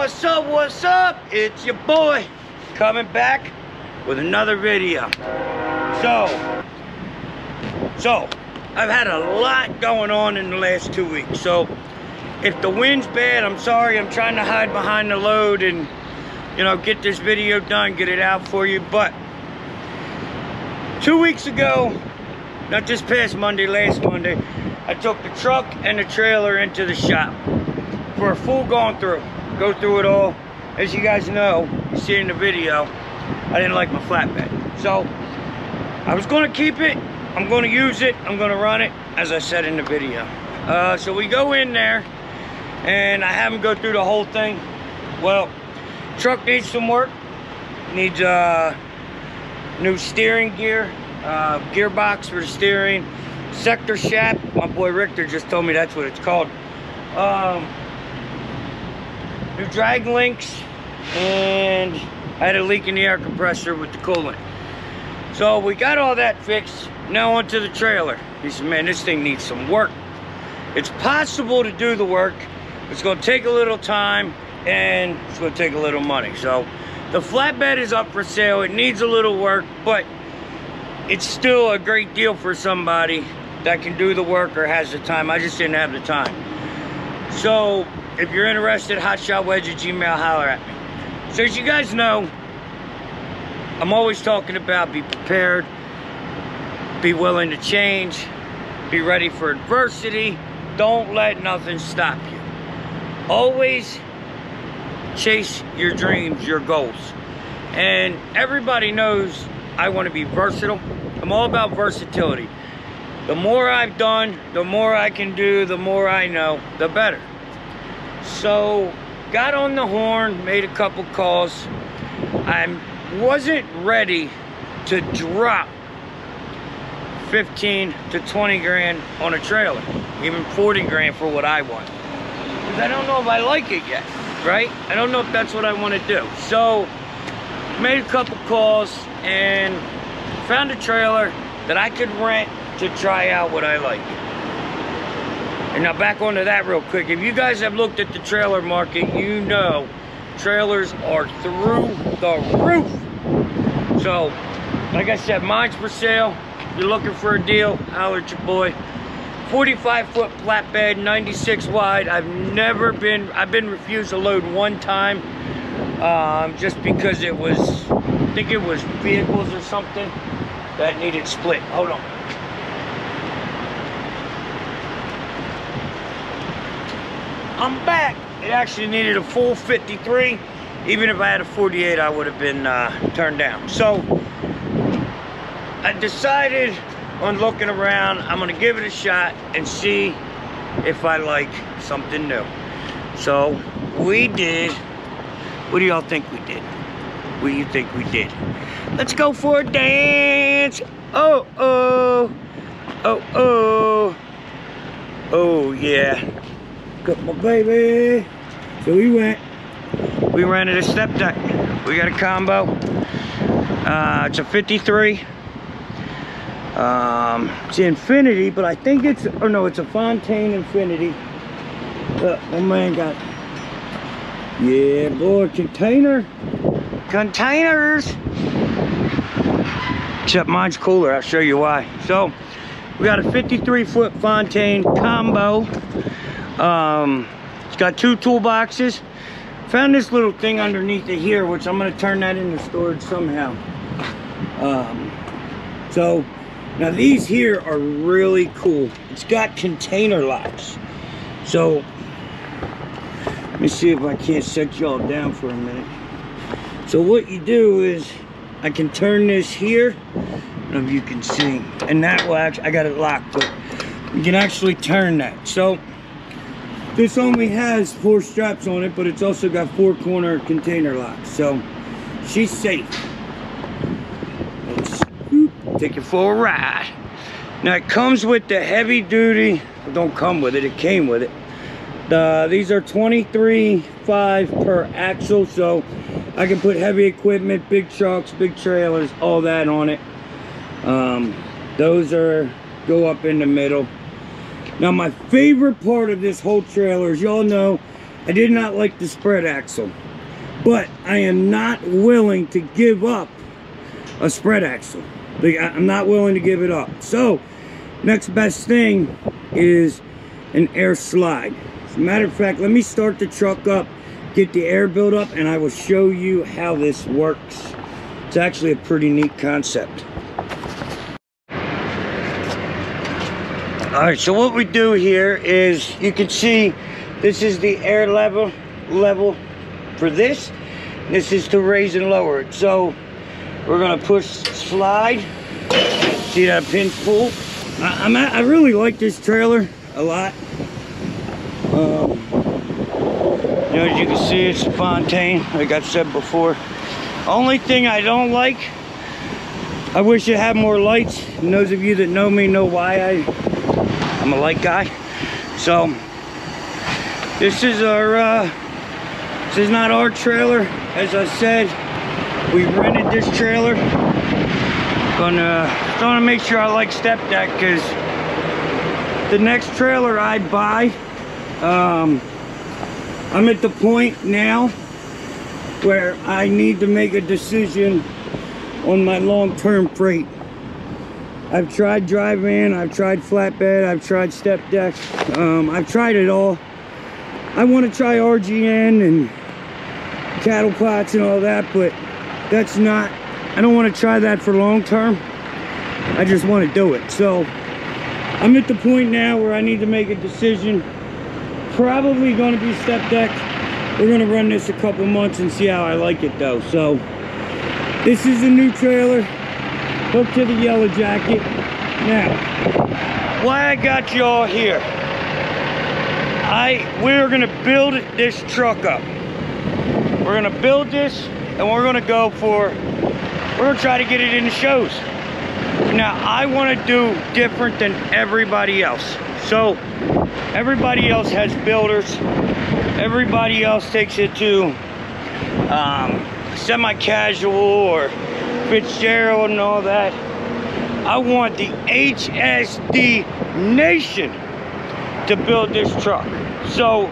what's up, what's up? It's your boy coming back with another video. So, so, I've had a lot going on in the last two weeks. So, if the wind's bad, I'm sorry. I'm trying to hide behind the load and, you know, get this video done, get it out for you. But, two weeks ago, not this past Monday, last Monday, I took the truck and the trailer into the shop for a full going through. Go through it all. As you guys know, you see in the video, I didn't like my flatbed. So, I was gonna keep it, I'm gonna use it, I'm gonna run it, as I said in the video. Uh, so we go in there, and I have them go through the whole thing. Well, truck needs some work. Needs uh, new steering gear, uh, gearbox for the steering, sector shaft. My boy Richter just told me that's what it's called. Um, new drag links, and I had a leak in the air compressor with the coolant. So we got all that fixed. Now onto the trailer. He said, man, this thing needs some work. It's possible to do the work. It's gonna take a little time and it's gonna take a little money. So the flatbed is up for sale. It needs a little work, but it's still a great deal for somebody that can do the work or has the time. I just didn't have the time. So if you're interested, hotshotwedge at gmail, holler at me. So as you guys know, I'm always talking about be prepared, be willing to change, be ready for adversity. Don't let nothing stop you. Always chase your dreams, your goals. And everybody knows I want to be versatile. I'm all about versatility. The more I've done, the more I can do, the more I know, the better. So, got on the horn, made a couple calls. I wasn't ready to drop 15 to 20 grand on a trailer, even 40 grand for what I want. Because I don't know if I like it yet, right? I don't know if that's what I want to do. So, made a couple calls and found a trailer that I could rent to try out what I like. And now back onto that real quick. If you guys have looked at the trailer market, you know trailers are through the roof. So, like I said, mine's for sale. If you're looking for a deal, holler at your boy. 45 foot flatbed, 96 wide. I've never been, I've been refused a load one time. Um, just because it was, I think it was vehicles or something that needed split. Hold on. I'm back. It actually needed a full 53. Even if I had a 48, I would have been uh, turned down. So I decided on looking around, I'm gonna give it a shot and see if I like something new. So we did, what do y'all think we did? What do you think we did? Let's go for a dance. Oh, oh, oh, oh. Oh, yeah. Got my baby. So we went, we rented a step deck. We got a combo. Uh, it's a 53. Um, it's Infinity, but I think it's, oh no, it's a Fontaine Infinity. Look, my man got, yeah, boy, container. Containers. Except mine's cooler, I'll show you why. So, we got a 53 foot Fontaine combo. Um, it's got two toolboxes. Found this little thing underneath it here, which I'm gonna turn that into storage somehow. Um, so, now these here are really cool. It's got container locks. So, let me see if I can't set y'all down for a minute. So what you do is, I can turn this here. If you can see. And that will actually, I got it locked, but you can actually turn that. So, this only has four straps on it, but it's also got four corner container locks. So, she's safe. Let's take it for a ride. Now it comes with the heavy duty, don't come with it, it came with it. The, these are 23.5 per axle, so I can put heavy equipment, big trucks, big trailers, all that on it. Um, those are, go up in the middle. Now my favorite part of this whole trailer, as y'all know, I did not like the spread axle. But I am not willing to give up a spread axle. I'm not willing to give it up. So, next best thing is an air slide. As a matter of fact, let me start the truck up, get the air build up, and I will show you how this works. It's actually a pretty neat concept. All right, so what we do here is, you can see this is the air level, level for this. This is to raise and lower it. So we're gonna push slide. See that pin pull? I, am I really like this trailer a lot. Um, you know, as you can see, it's Fontaine, like I've said before. Only thing I don't like, I wish it had more lights. And those of you that know me know why I, I'm a light guy. So, this is our, uh, this is not our trailer. As I said, we rented this trailer. Gonna, gonna make sure I like step deck because the next trailer I buy, um, I'm at the point now where I need to make a decision on my long-term freight. I've tried dry van, I've tried flatbed, I've tried step deck, um, I've tried it all. I want to try RGN and cattle pots and all that, but that's not, I don't want to try that for long term. I just want to do it. So I'm at the point now where I need to make a decision. Probably going to be step deck. We're going to run this a couple months and see how I like it though. So this is a new trailer hooked to the yellow jacket. Now, why I got y'all here. I we're gonna build this truck up. We're gonna build this and we're gonna go for, we're gonna try to get it in the shows. Now, I wanna do different than everybody else. So, everybody else has builders. Everybody else takes it to um, semi-casual or Fitzgerald and all that. I want the HSD Nation to build this truck. So,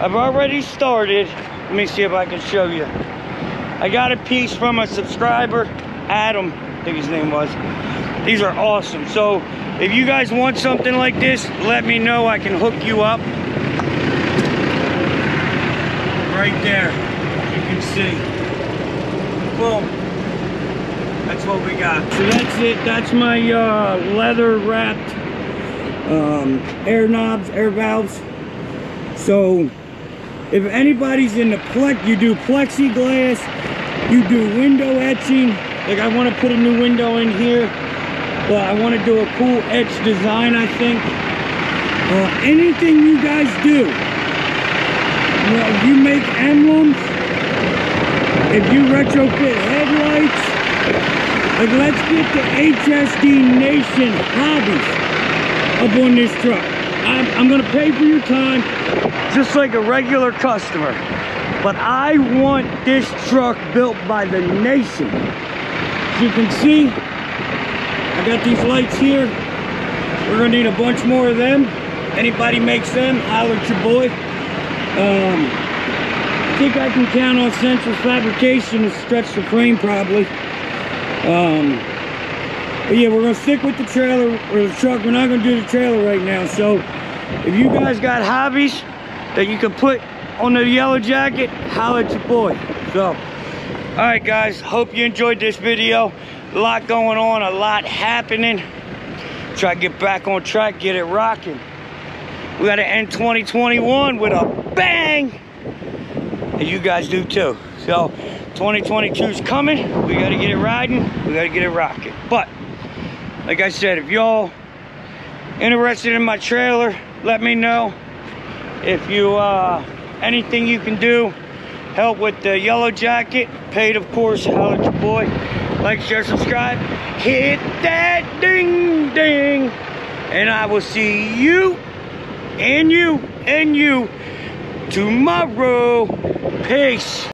I've already started. Let me see if I can show you. I got a piece from a subscriber, Adam, I think his name was. These are awesome. So if you guys want something like this, let me know. I can hook you up. Right there, you can see. Boom. That's what we got. So that's it. That's my uh, leather wrapped um, air knobs, air valves. So if anybody's in the plex, you do plexiglass, you do window etching. Like I want to put a new window in here, but I want to do a cool etch design, I think. Uh, anything you guys do, you know, you make emblems, if you retrofit headlights, like let's get the HSD Nation hobbies up on this truck. I'm, I'm gonna pay for your time just like a regular customer. But I want this truck built by the nation. As you can see, I got these lights here. We're gonna need a bunch more of them. Anybody makes them, holler at your boy. Um, I think I can count on Central Fabrication to stretch the frame probably. Um, but yeah, we're gonna stick with the trailer or the truck. We're not gonna do the trailer right now. So if you guys got hobbies that you can put on the yellow jacket, holla at your boy. So, all right, guys, hope you enjoyed this video. A lot going on, a lot happening. Try to get back on track, get it rocking. We got to end 2021 with a bang. And you guys do too. So, 2022 is coming. We got to get it riding. We got to get it rocking. But, like I said, if y'all interested in my trailer, let me know. If you, uh, anything you can do, help with the yellow jacket, paid of course, holler at your boy. Like, share, subscribe, hit that ding ding. And I will see you and you and you tomorrow. Peace.